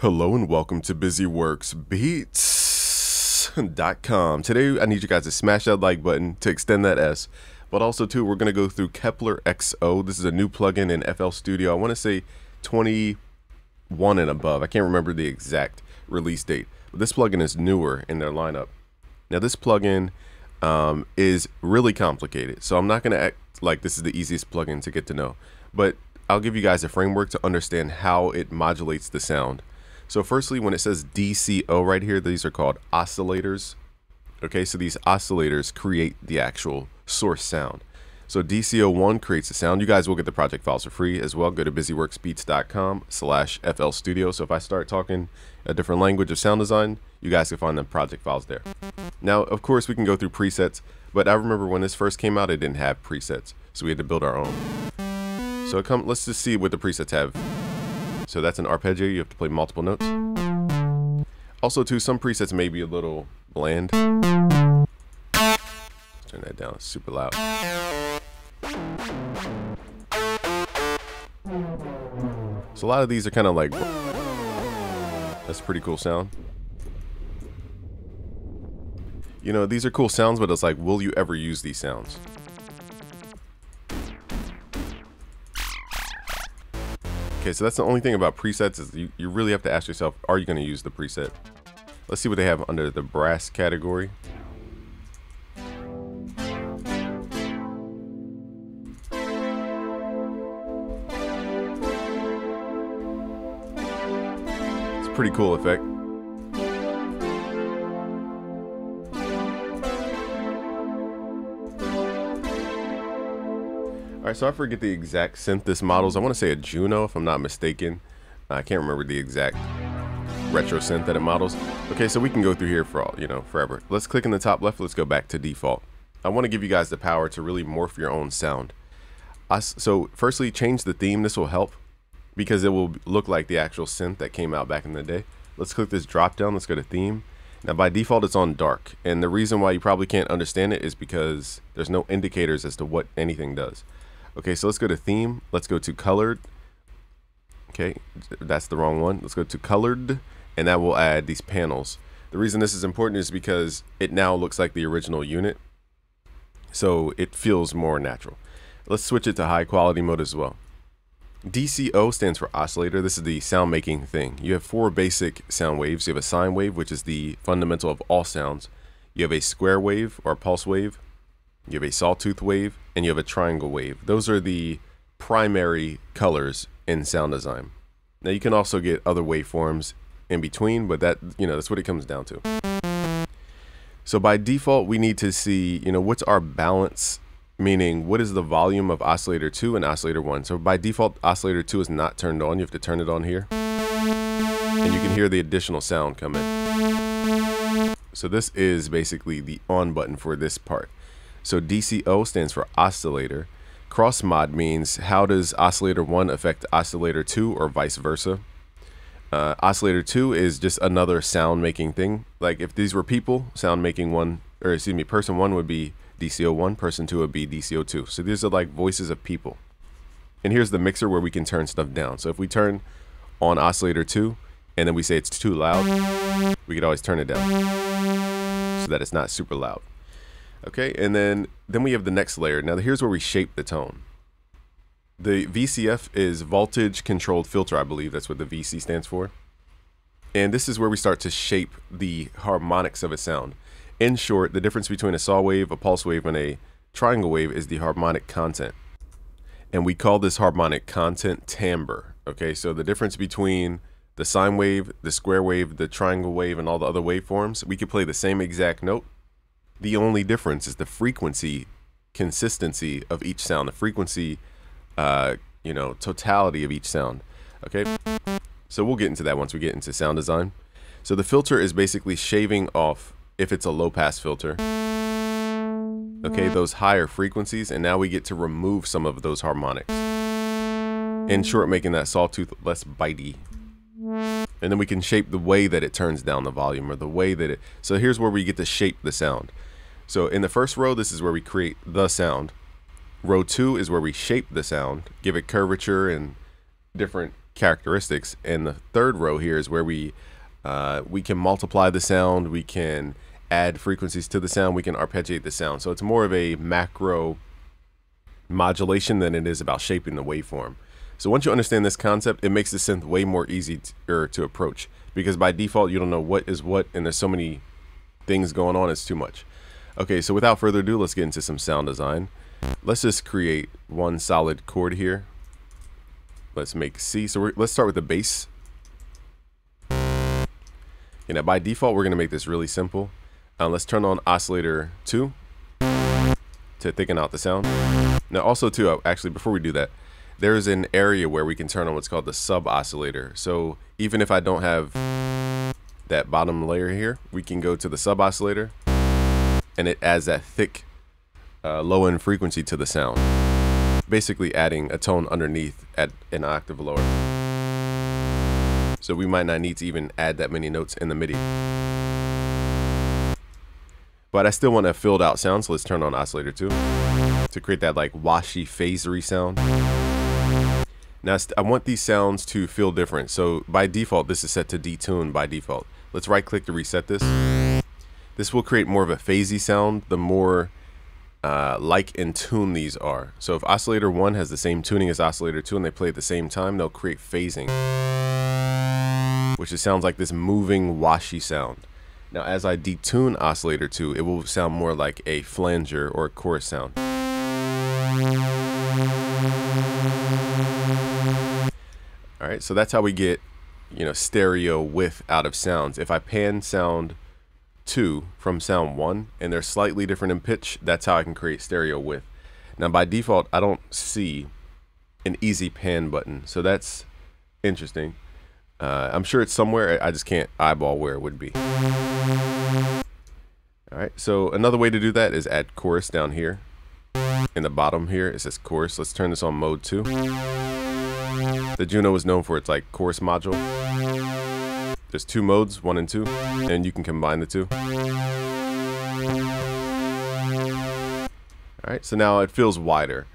Hello and welcome to BusyWorksBeats.com. Today I need you guys to smash that like button to extend that S. But also too, we're gonna go through Kepler EXO. This is a new plugin in FL Studio. I want to say 21 and above. I can't remember the exact release date. But this plugin is newer in their lineup. Now this plugin um, is really complicated. So I'm not gonna act like this is the easiest plugin to get to know. But I'll give you guys a framework to understand how it modulates the sound. So firstly, when it says DCO right here, these are called oscillators. Okay, so these oscillators create the actual source sound. So DCO1 creates the sound. You guys will get the project files for free as well. Go to busyworksbeats.com slash FL Studio. So if I start talking a different language of sound design, you guys can find the project files there. Now, of course, we can go through presets, but I remember when this first came out, it didn't have presets. So we had to build our own. So come, let's just see what the presets have. So that's an arpeggio. You have to play multiple notes. Also, too, some presets may be a little bland. Let's turn that down. Super loud. So a lot of these are kind of like... That's a pretty cool sound. You know, these are cool sounds, but it's like, will you ever use these sounds? Okay, so that's the only thing about presets is you, you really have to ask yourself, are you going to use the preset? Let's see what they have under the brass category. It's a pretty cool effect. Alright, so I forget the exact synthesis models. I want to say a Juno, if I'm not mistaken. I can't remember the exact retro synthetic models. Okay, so we can go through here for all, you know, forever. Let's click in the top left. Let's go back to default. I want to give you guys the power to really morph your own sound. so firstly, change the theme. This will help because it will look like the actual synth that came out back in the day. Let's click this drop down. Let's go to theme. Now by default it's on dark and the reason why you probably can't understand it is because there's no indicators as to what anything does. Okay, so let's go to theme. Let's go to colored. Okay, that's the wrong one. Let's go to colored, and that will add these panels. The reason this is important is because it now looks like the original unit, so it feels more natural. Let's switch it to high quality mode as well. DCO stands for oscillator. This is the sound making thing. You have four basic sound waves. You have a sine wave, which is the fundamental of all sounds. You have a square wave or a pulse wave, you have a sawtooth wave, and you have a triangle wave. Those are the primary colors in sound design. Now you can also get other waveforms in between, but that, you know, that's what it comes down to. So by default, we need to see, you know, what's our balance, meaning what is the volume of oscillator 2 and oscillator 1. So by default, oscillator 2 is not turned on. You have to turn it on here. And you can hear the additional sound come in. So this is basically the on button for this part. So DCO stands for oscillator. Cross mod means how does oscillator 1 affect oscillator 2 or vice versa. Uh, oscillator 2 is just another sound making thing. Like if these were people, sound making 1, or excuse me, person 1 would be DCO 1, person 2 would be DCO 2. So these are like voices of people. And here's the mixer where we can turn stuff down. So if we turn on oscillator 2 and then we say it's too loud, we could always turn it down so that it's not super loud. Okay, and then then we have the next layer. Now here's where we shape the tone. The VCF is voltage controlled filter, I believe that's what the VC stands for. And this is where we start to shape the harmonics of a sound. In short, the difference between a saw wave, a pulse wave, and a triangle wave is the harmonic content. And we call this harmonic content timbre. Okay, so the difference between the sine wave, the square wave, the triangle wave, and all the other waveforms, we could play the same exact note, the only difference is the frequency consistency of each sound, the frequency, uh, you know, totality of each sound. Okay, so we'll get into that once we get into sound design. So the filter is basically shaving off, if it's a low pass filter, okay, those higher frequencies, and now we get to remove some of those harmonics. In short, making that sawtooth less bitey. And then we can shape the way that it turns down the volume or the way that it, so here's where we get to shape the sound. So in the first row, this is where we create the sound. Row two is where we shape the sound, give it curvature and different characteristics. And the third row here is where we uh, we can multiply the sound, we can add frequencies to the sound, we can arpeggiate the sound. So it's more of a macro modulation than it is about shaping the waveform. So once you understand this concept, it makes the synth way more easy er, to approach because by default you don't know what is what and there's so many things going on it's too much. Okay, so without further ado, let's get into some sound design. Let's just create one solid chord here. Let's make C. So let's start with the bass. You know, by default, we're going to make this really simple. Uh, let's turn on oscillator 2 to thicken out the sound. Now also too, uh, actually before we do that, there's an area where we can turn on what's called the sub oscillator. So even if I don't have that bottom layer here, we can go to the sub oscillator and it adds that thick uh, low end frequency to the sound. Basically adding a tone underneath at an octave lower. So we might not need to even add that many notes in the MIDI. But I still want a filled out sound, so let's turn on oscillator 2 to create that like washy phasery sound. Now I want these sounds to feel different. So by default, this is set to detune by default. Let's right click to reset this. This will create more of a phasey sound the more uh, like in tune these are. So if oscillator 1 has the same tuning as oscillator 2 and they play at the same time, they'll create phasing. Which just sounds like this moving washy sound. Now as I detune oscillator 2, it will sound more like a flanger or a chorus sound. All right, so that's how we get, you know, stereo width out of sounds. If I pan sound two from sound one and they're slightly different in pitch, that's how I can create stereo with. Now by default, I don't see an easy pan button. So that's interesting. Uh, I'm sure it's somewhere. I just can't eyeball where it would be. All right, so another way to do that is add chorus down here. In the bottom here, it says chorus. Let's turn this on mode two. The Juno is known for its like chorus module. There's two modes, one and two, and you can combine the two. All right, so now it feels wider.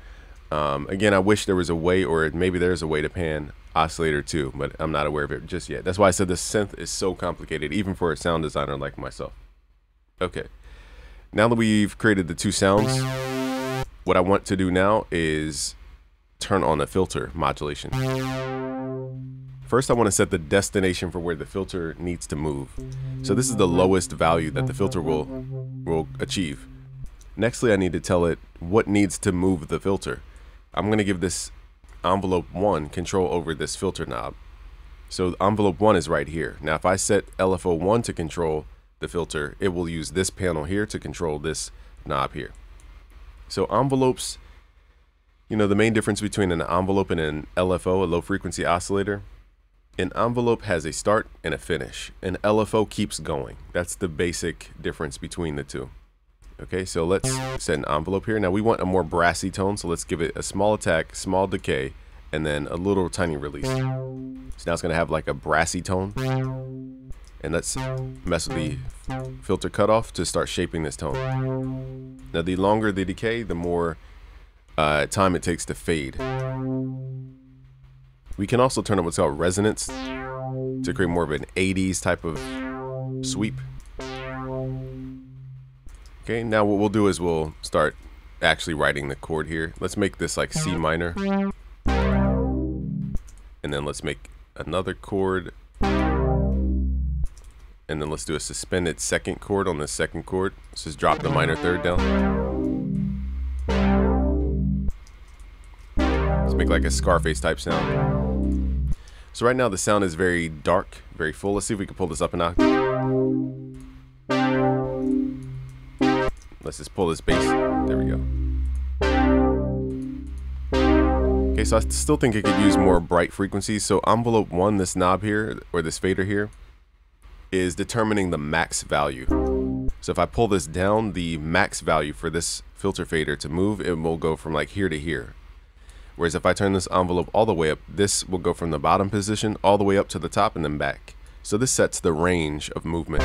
Um, again, I wish there was a way, or maybe there's a way to pan oscillator too, but I'm not aware of it just yet. That's why I said the synth is so complicated, even for a sound designer like myself. Okay, now that we've created the two sounds, what I want to do now is turn on the filter modulation. First, I want to set the destination for where the filter needs to move. So this is the lowest value that the filter will, will achieve. Nextly, I need to tell it what needs to move the filter. I'm going to give this envelope 1 control over this filter knob. So envelope 1 is right here. Now if I set LFO 1 to control the filter, it will use this panel here to control this knob here. So envelopes you know, the main difference between an envelope and an LFO, a low frequency oscillator, an envelope has a start and a finish. An LFO keeps going. That's the basic difference between the two. Okay, so let's set an envelope here. Now we want a more brassy tone, so let's give it a small attack, small decay, and then a little tiny release. So now it's gonna have like a brassy tone. And let's mess with the filter cutoff to start shaping this tone. Now the longer the decay, the more uh, time it takes to fade. We can also turn up what's called resonance to create more of an 80s type of sweep. Okay, now what we'll do is we'll start actually writing the chord here. Let's make this like C minor. And then let's make another chord. And then let's do a suspended second chord on the second chord. Let's just drop the minor third down. Let's make like a Scarface type sound. So right now the sound is very dark, very full. Let's see if we can pull this up an octave. Let's just pull this bass. There we go. Okay, so I still think it could use more bright frequencies. So envelope one, this knob here, or this fader here, is determining the max value. So if I pull this down, the max value for this filter fader to move, it will go from like here to here. Whereas if I turn this envelope all the way up, this will go from the bottom position all the way up to the top and then back. So this sets the range of movement.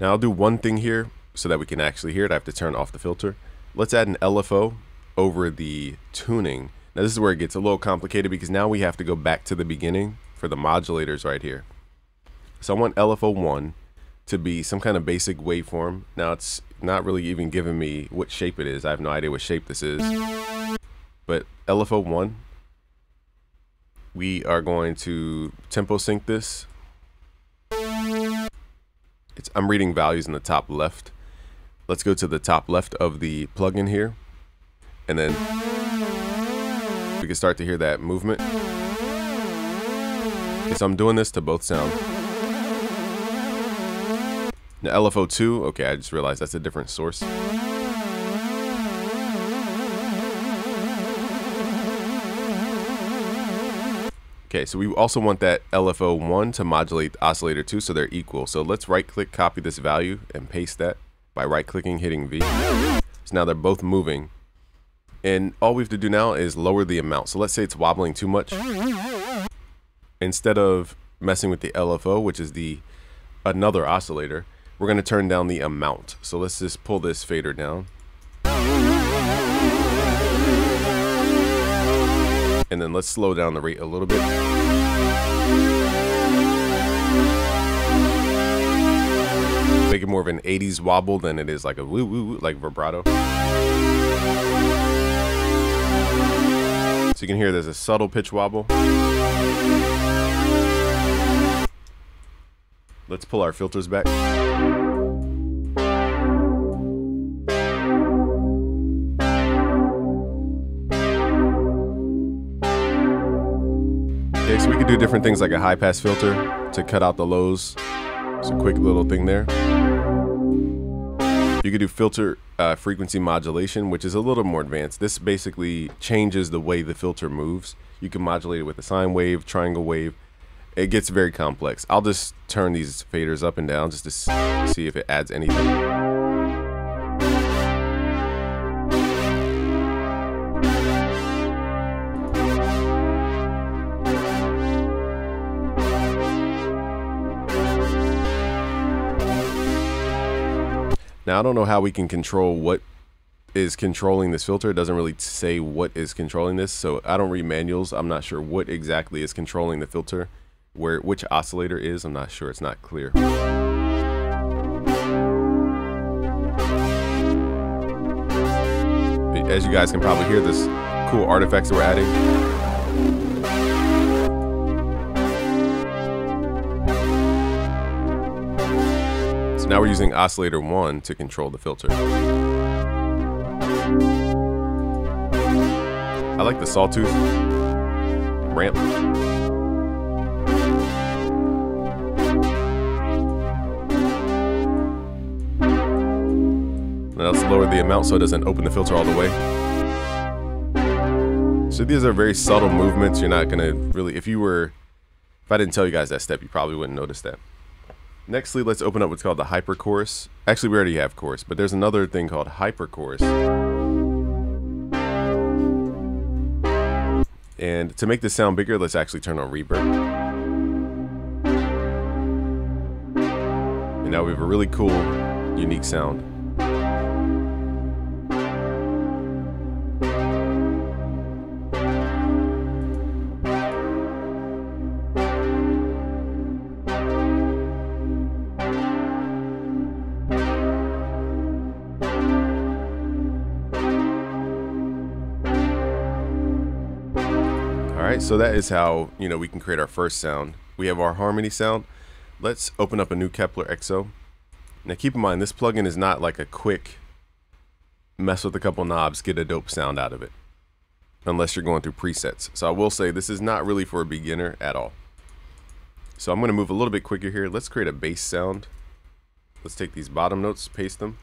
Now I'll do one thing here so that we can actually hear it. I have to turn off the filter. Let's add an LFO over the tuning. Now this is where it gets a little complicated because now we have to go back to the beginning for the modulators right here. So I want LFO1 to be some kind of basic waveform. Now it's not really even giving me what shape it is. I have no idea what shape this is. But LFO1, we are going to tempo sync this. It's, I'm reading values in the top left. Let's go to the top left of the plugin here. And then we can start to hear that movement. Okay, so I'm doing this to both sounds. Now LFO2, okay, I just realized that's a different source. Okay, so we also want that LFO1 to modulate oscillator 2 so they're equal. So let's right click, copy this value and paste that by right clicking, hitting V. So now they're both moving. And all we have to do now is lower the amount. So let's say it's wobbling too much. Instead of messing with the LFO, which is the another oscillator, we're going to turn down the amount. So let's just pull this fader down. And then let's slow down the rate a little bit. Make it more of an 80s wobble than it is like a woo woo, woo like vibrato. So you can hear there's a subtle pitch wobble. Let's pull our filters back. Do different things like a high pass filter to cut out the lows. It's a quick little thing there. You could do filter uh, frequency modulation, which is a little more advanced. This basically changes the way the filter moves. You can modulate it with a sine wave, triangle wave. It gets very complex. I'll just turn these faders up and down just to see if it adds anything. Now, I don't know how we can control what is controlling this filter. It doesn't really say what is controlling this. So I don't read manuals. I'm not sure what exactly is controlling the filter. Where which oscillator is, I'm not sure. It's not clear. As you guys can probably hear this cool artifacts that we're adding. Now we're using oscillator 1 to control the filter. I like the sawtooth ramp. Now let's lower the amount so it doesn't open the filter all the way. So these are very subtle movements. You're not gonna really, if you were, if I didn't tell you guys that step, you probably wouldn't notice that. Nextly, let's open up what's called the hyper chorus. Actually, we already have chorus, but there's another thing called hyper chorus. And to make this sound bigger, let's actually turn on reverb. And now we have a really cool, unique sound. Right, so that is how, you know, we can create our first sound. We have our harmony sound. Let's open up a new Kepler EXO. Now keep in mind, this plugin is not like a quick mess with a couple knobs, get a dope sound out of it. Unless you're going through presets. So I will say this is not really for a beginner at all. So I'm going to move a little bit quicker here. Let's create a bass sound. Let's take these bottom notes, paste them.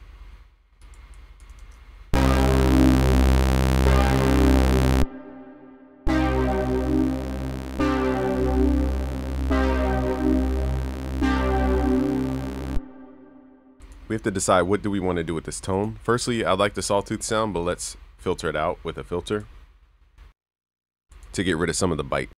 We have to decide what do we want to do with this tone. Firstly, I like the sawtooth sound, but let's filter it out with a filter to get rid of some of the bite.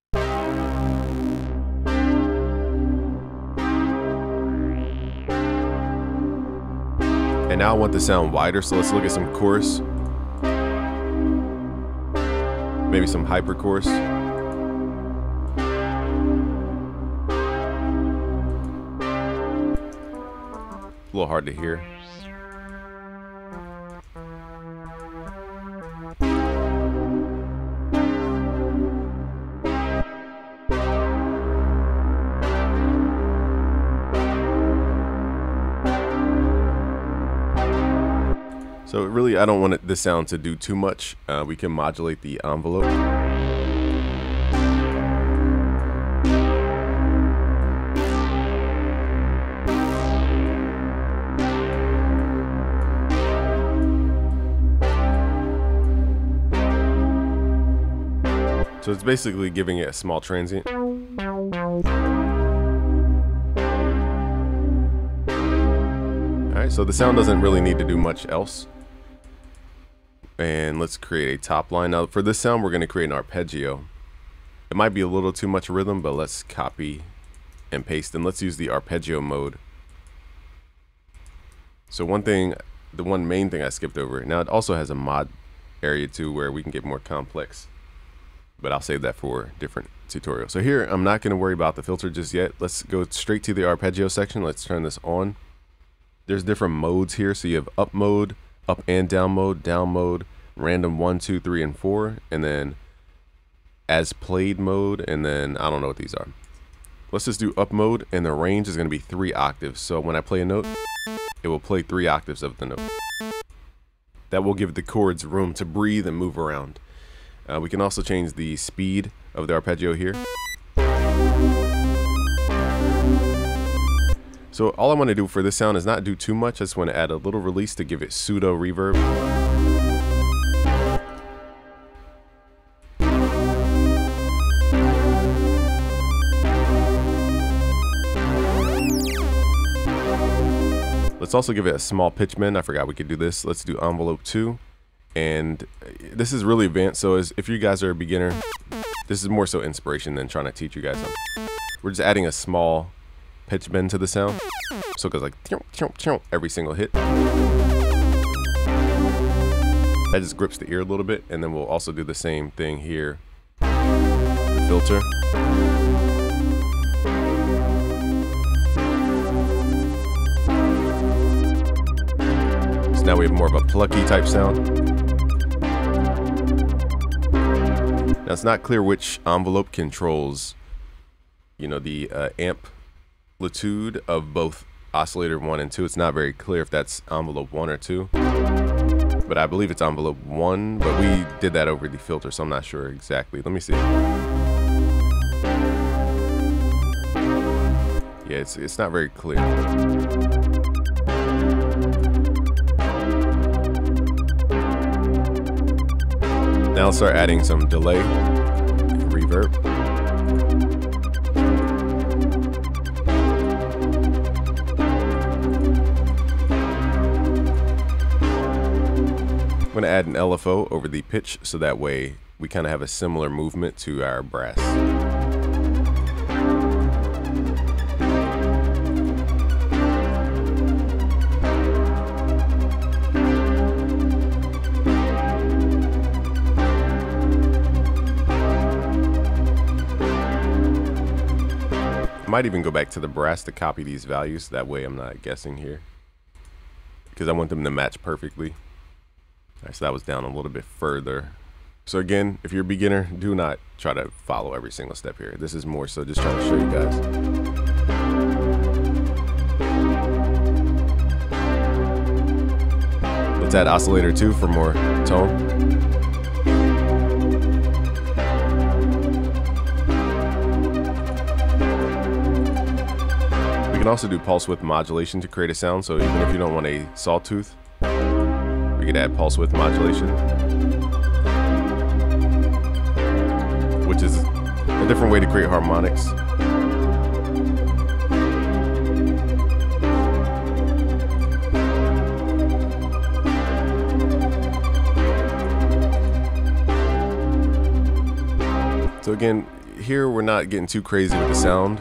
And now I want the sound wider, so let's look at some chorus. Maybe some hyper chorus. A little hard to hear. So really, I don't want it, this sound to do too much. Uh, we can modulate the envelope. It's basically giving it a small transient. Alright, so the sound doesn't really need to do much else and let's create a top line. Now for this sound, we're going to create an arpeggio. It might be a little too much rhythm, but let's copy and paste and let's use the arpeggio mode. So one thing, the one main thing I skipped over, now it also has a mod area too where we can get more complex, but I'll save that for different tutorial. So here, I'm not going to worry about the filter just yet. Let's go straight to the arpeggio section. Let's turn this on. There's different modes here. So you have up mode, up and down mode, down mode, random one, two, three, and four, and then as played mode, and then I don't know what these are. Let's just do up mode, and the range is going to be three octaves. So when I play a note, it will play three octaves of the note. That will give the chords room to breathe and move around. Uh, we can also change the speed of the arpeggio here. So all I want to do for this sound is not do too much. I just want to add a little release to give it pseudo reverb. Let's also give it a small pitch bend. I forgot we could do this. Let's do envelope 2. And this is really advanced, so as, if you guys are a beginner, this is more so inspiration than trying to teach you guys something. We're just adding a small pitch bend to the sound. So it goes like every single hit. That just grips the ear a little bit. And then we'll also do the same thing here. The filter. So now we have more of a plucky type sound. Now it's not clear which envelope controls, you know, the uh, amplitude of both oscillator 1 and 2. It's not very clear if that's envelope 1 or 2. But I believe it's envelope 1, but we did that over the filter, so I'm not sure exactly. Let me see. Yeah, it's, it's not very clear. Now start adding some delay, and reverb. I'm to add an LFO over the pitch so that way we kind of have a similar movement to our brass. Might even go back to the brass to copy these values. That way I'm not guessing here. Because I want them to match perfectly. Right, so that was down a little bit further. So again, if you're a beginner, do not try to follow every single step here. This is more so just trying to show you guys. Let's add oscillator 2 for more tone. We can also do pulse width modulation to create a sound, so even if you don't want a sawtooth, we could add pulse width modulation, which is a different way to create harmonics. So again, here we're not getting too crazy with the sound.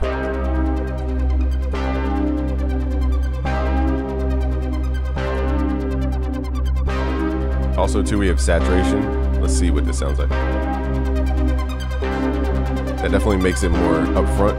Also, too, we have saturation. Let's see what this sounds like. That definitely makes it more upfront.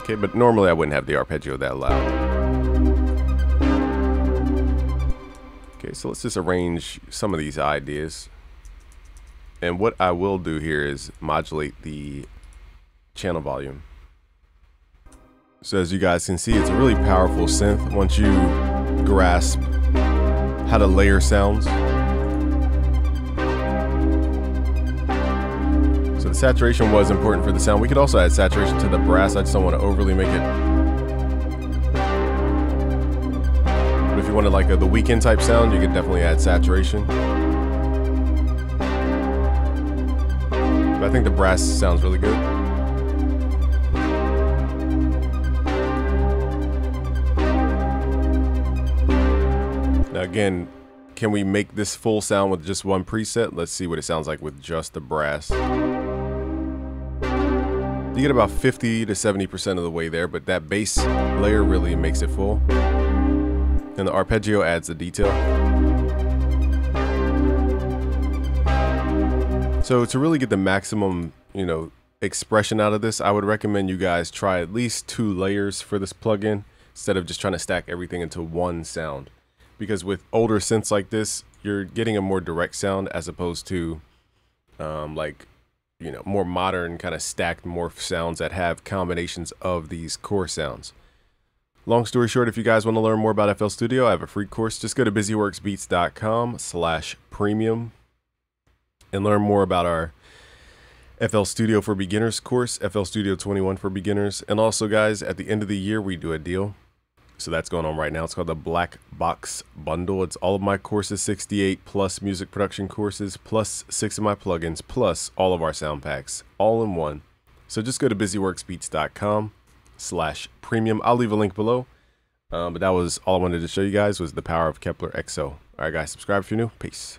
Okay, but normally I wouldn't have the arpeggio that loud. Okay, so let's just arrange some of these ideas. And what I will do here is modulate the channel volume. So as you guys can see, it's a really powerful synth once you grasp how to layer sounds. So the saturation was important for the sound. We could also add saturation to the brass. I just don't want to overly make it. You wanted like a, The Weeknd type sound, you could definitely add saturation. But I think the brass sounds really good. Now again, can we make this full sound with just one preset? Let's see what it sounds like with just the brass. You get about 50 to 70% of the way there, but that bass layer really makes it full. And the arpeggio adds the detail. So to really get the maximum, you know, expression out of this, I would recommend you guys try at least two layers for this plugin instead of just trying to stack everything into one sound. Because with older synths like this, you're getting a more direct sound as opposed to um, like, you know, more modern kind of stacked morph sounds that have combinations of these core sounds. Long story short, if you guys want to learn more about FL Studio, I have a free course. Just go to busyworksbeats.com slash premium and learn more about our FL Studio for Beginners course, FL Studio 21 for Beginners. And also, guys, at the end of the year, we do a deal. So that's going on right now. It's called the Black Box Bundle. It's all of my courses, 68 plus music production courses, plus six of my plugins, plus all of our sound packs, all in one. So just go to busyworksbeats.com slash premium. I'll leave a link below. Um, but that was all I wanted to show you guys was the power of Kepler EXO. All right, guys, subscribe if you're new. Peace.